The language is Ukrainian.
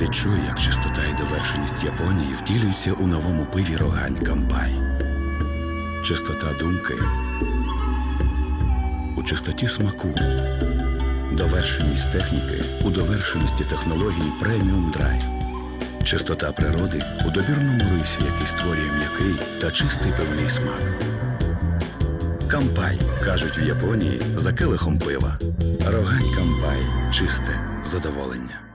Відчуй, як чистота і довершеність Японії втілюються у новому пиві Рогань Кампай. Чистота думки у чистоті смаку, довершеність техніки у довершеності технологій преміум драйв. Чистота природи у добірному рисі, який створює м'який та чистий пивний смак. Кампай кажуть в Японії за келихом пива. Рогань Кампай чисте задоволення.